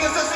생겼어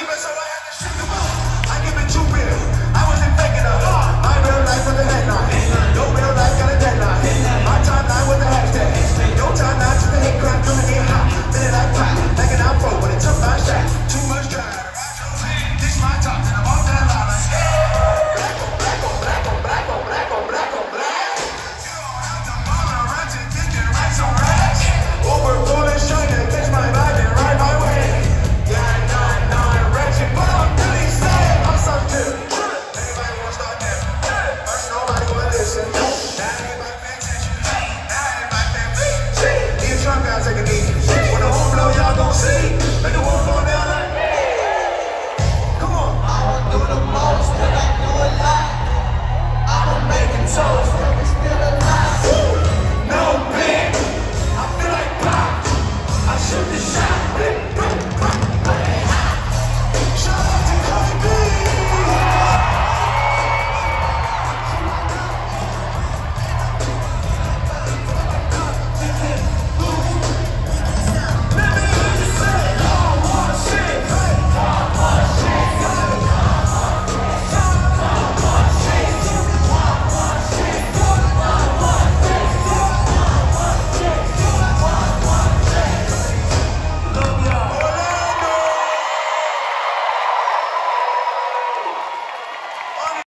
solace.